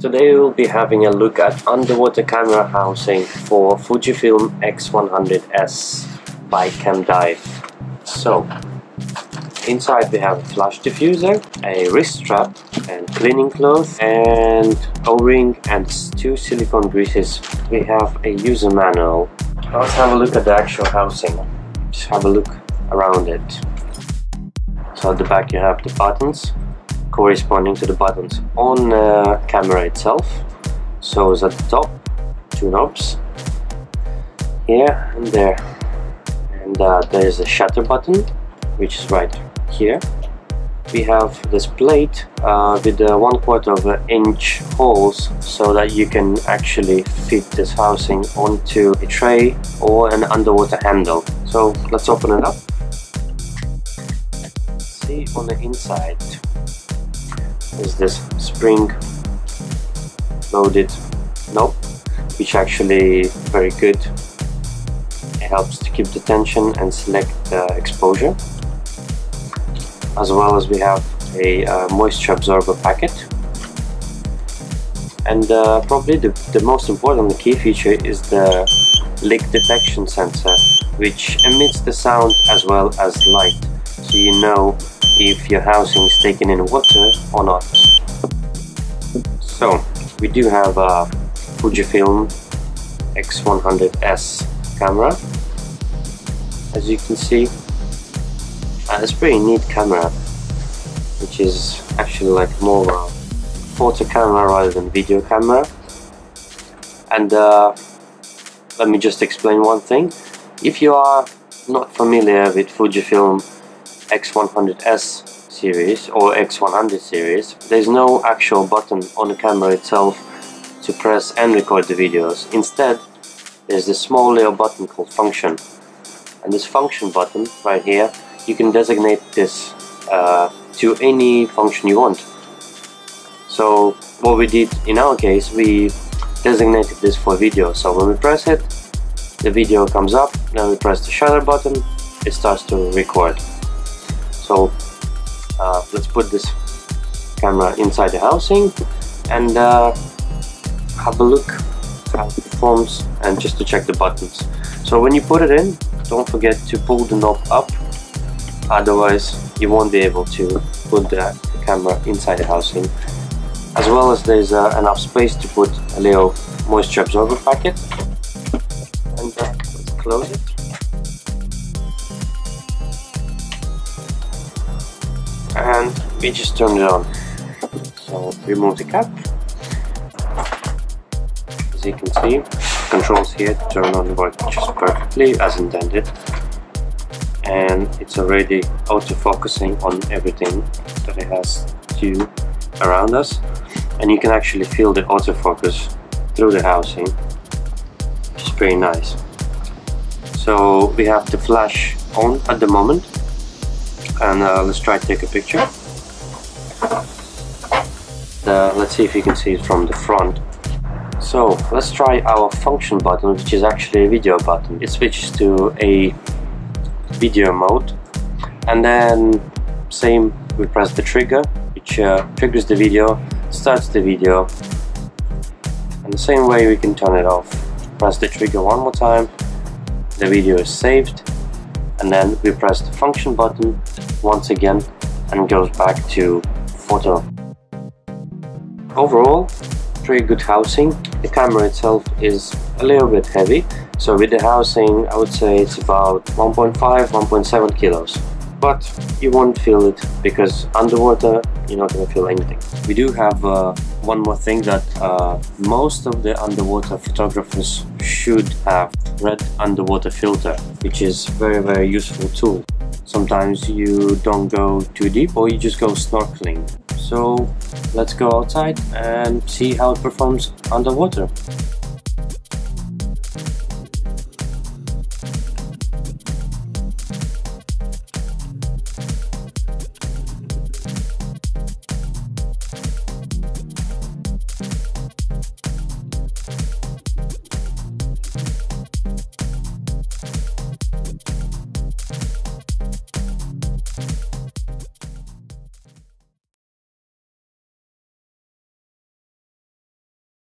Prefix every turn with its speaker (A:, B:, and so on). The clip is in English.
A: Today we'll be having a look at underwater camera housing for Fujifilm X100S by Camdive. So, inside we have a flash diffuser, a wrist strap, and cleaning cloth, and O-ring and two silicone greases. We have a user manual. Let's have a look at the actual housing. Just have a look around it. So at the back you have the buttons corresponding to the buttons on the camera itself. So it's at the top, two knobs, here and there. And uh, there's a shutter button, which is right here. We have this plate uh, with the one quarter of an inch holes so that you can actually fit this housing onto a tray or an underwater handle. So let's open it up. See on the inside is this spring loaded? Knob which actually very good. It helps to keep the tension and select the exposure. As well as we have a uh, moisture absorber packet. And uh, probably the, the most important key feature is the leak detection sensor which emits the sound as well as light so you know if your housing is taken in water or not. So we do have a Fujifilm X100S camera. As you can see uh, it's a pretty neat camera which is actually like more of a photo camera rather than video camera. And uh, let me just explain one thing. If you are not familiar with Fujifilm X100S series or X100 series, there's no actual button on the camera itself to press and record the videos. Instead, there's this small little button called function. And this function button right here, you can designate this uh, to any function you want. So what we did in our case, we designated this for video. So when we press it, the video comes up, then we press the shutter button, it starts to record. So uh, let's put this camera inside the housing and uh, have a look how it performs and just to check the buttons. So when you put it in, don't forget to pull the knob up, otherwise you won't be able to put the, camera inside the housing. As well as there's uh, enough space to put a little moisture absorber packet. And uh, let's close it. We just turn it on. So remove the cap. As you can see, controls here turn on work just perfectly as intended. And it's already auto-focusing on everything that it has to around us. And you can actually feel the autofocus through the housing, which is pretty nice. So we have the flash on at the moment and uh, let's try to take a picture. Uh, let's see if you can see it from the front. So let's try our function button which is actually a video button. It switches to a video mode and then same we press the trigger which uh, triggers the video, starts the video and the same way we can turn it off. Press the trigger one more time, the video is saved and then we press the function button once again and goes back to photo. Overall, pretty good housing. The camera itself is a little bit heavy, so with the housing I would say it's about 1.5, 1.7 kilos. But you won't feel it because underwater you're not to feel anything. We do have uh, one more thing that uh, most of the underwater photographers should have red underwater filter which is very very useful tool sometimes you don't go too deep or you just go snorkeling. So let's go outside and see how it performs underwater